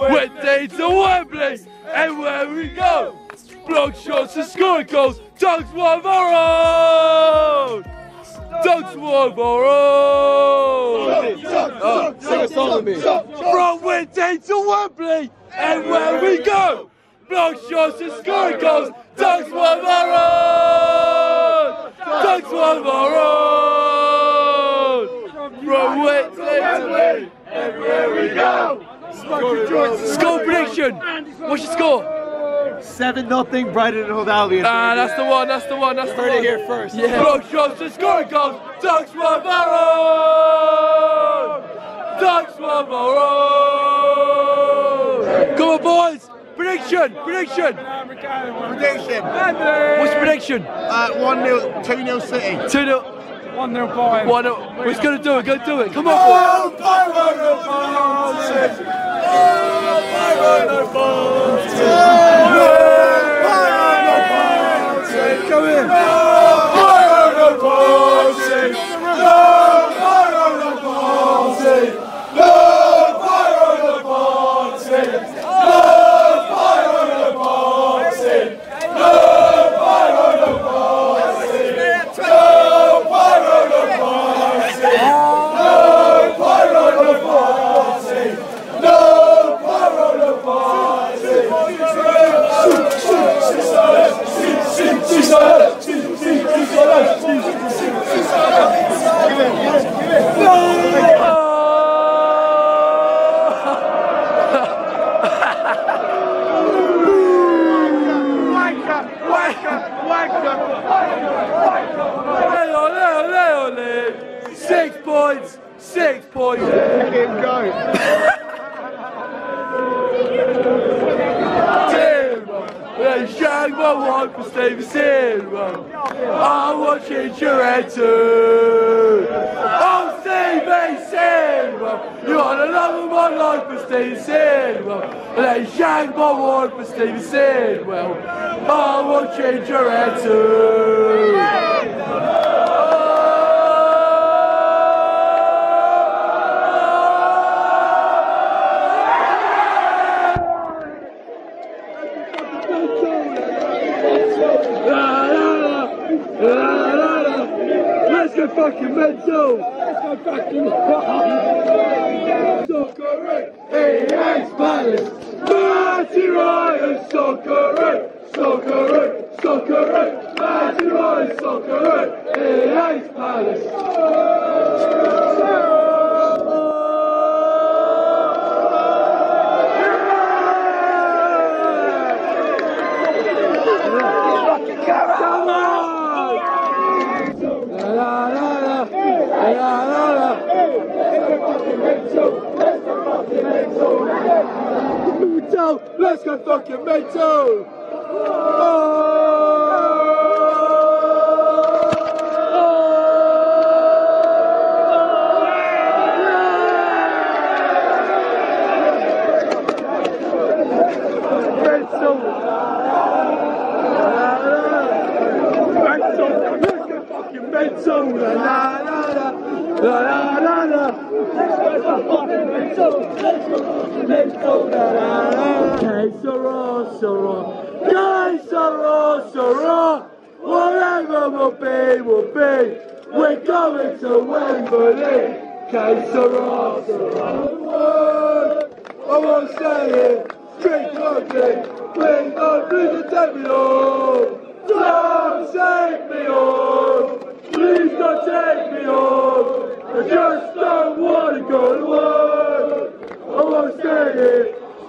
Wednesday to Wembley, and where we go, block shots and scoring goals. Dunk's one of our own. Dunk's one of our own. Oh, sing a song with me. From Wednesday to Wembley, and where we go, block shots and scoring goals. Dunk's one of our own. Dunk's one of our. From to Wembley, and where we go. Score prediction. What's your score? 7 nothing Brighton and Hove Albion. Ah, that's the one. That's the one. That's the Heard one. it here first. Yeah. Block shots and scoring goals. Dunk's one Barrow. Dunk's Prediction. Prediction. Prediction. What's prediction? Uh, 1 0, 2 0 City. Two nil. One nil Bayern. One. nil. We're gonna do it. Go do it. Come on, boys. Come Six points. Six points. Tim. Yeah, shag my one for Stevie Silver. I'm watching Juventus. Oh, Stevie Silver. You are the love of my life for Stevie Silver. They shag my one for Stevie Silver. I'm watching Juventus. Go fucking mental! Let's go fucking Soccer EA Palace! Marty Ryan Soccer Soccer Soccer Mental, let's go fucking mental. Mental. Mental, let's go fucking mental. La la la la, la la la la. Let's go fucking mental. Let's go fucking mental. La la la. Que sera, sera. Que sera, sera. Whatever will be, will be. We're going to Wembley. Que sera, sera. I won't say it. Ugly. Please don't lose the champion. Don't take me on! Please don't take me on! I just don't want to go to work! I won't stay here!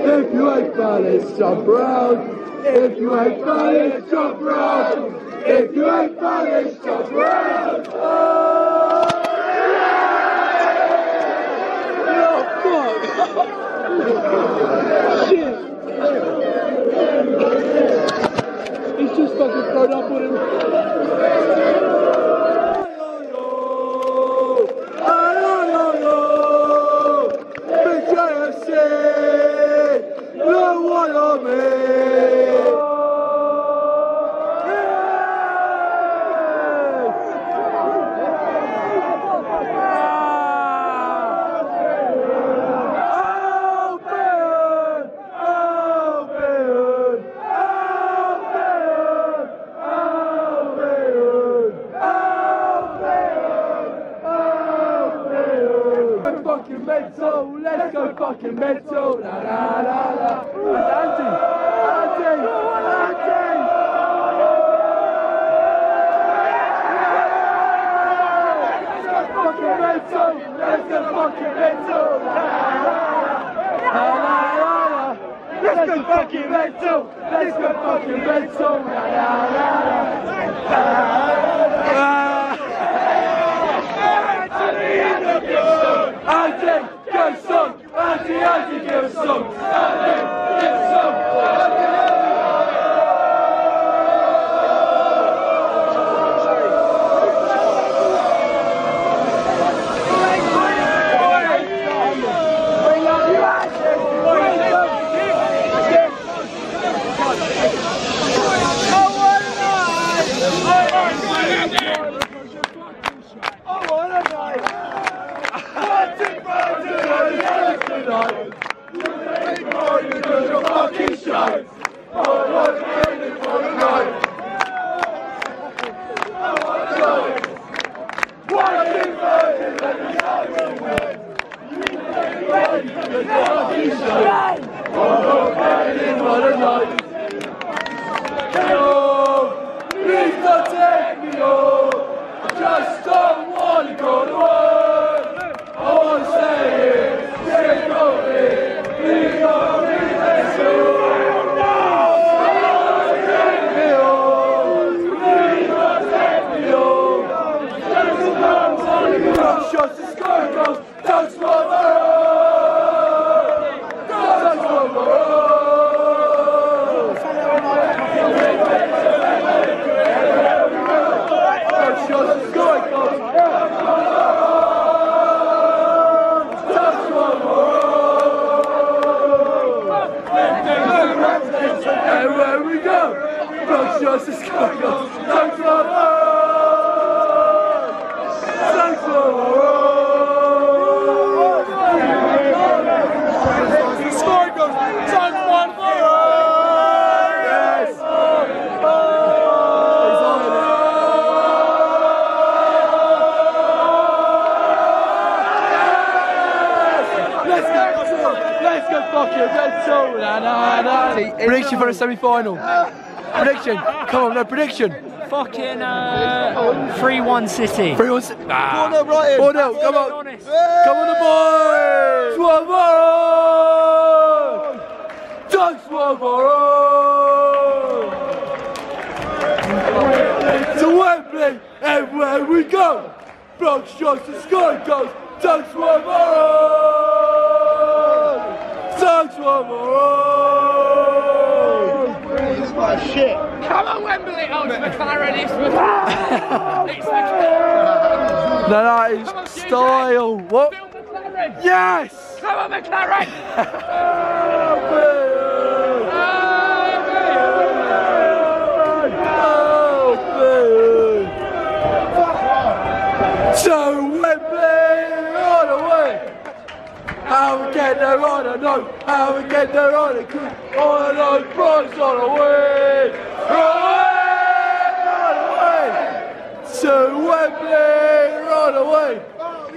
If you ain't bad, shop around! If you ain't bad, shop around! If you Everybody's just round. Oh, fuck. Shit. He's just fucking thrown up with him. No one of me. Fucking mental, let's go fucking mental. La la la la. Andy, Andy, Andy. Let's go fucking mental, let's go fucking mental. Let's go fucking mental, let's go fucking mental. La la la la. Andy, go song! Andy, Andy, go song! Andy, go song! Please don't take me home. I just don't want to go to work. I want to stay here. Take over. Please don't leave me soon. Take me home. Please don't take me home. Just don't want to go. Shots the sky goes. Don't swallow my road. Don't swallow my road. Shots the sky goes. Everywhere we go, Rock shots the sky goes. Thanks for the Thanks for the sky goes. Thanks for the Yes. He's on it. Let's go. Let's go fucking mental. Na, na, na. Prediction for the semi-final. Prediction. Come on, no prediction. Fucking uh, 3 1 City. Three one. six. Ah. 4 Brighton. 4 0. Come on. honest. Come on, the boys. Swarmaro. Doug Swarmaro. To Wembley, everywhere we go. Bronx shots the sky goes. Doug Swarmaro. Doug Swarmaro. Come on, Wembley! Oh, it's McLaren, it's McLaren! it's McLaren! No, that is Come on, JJ. style. What? Bill Yes. Come on, McLaren! So How we get there on a no, how we get there on a good, on a no, prize on away. Away, on away. So Wembley on away. Oh,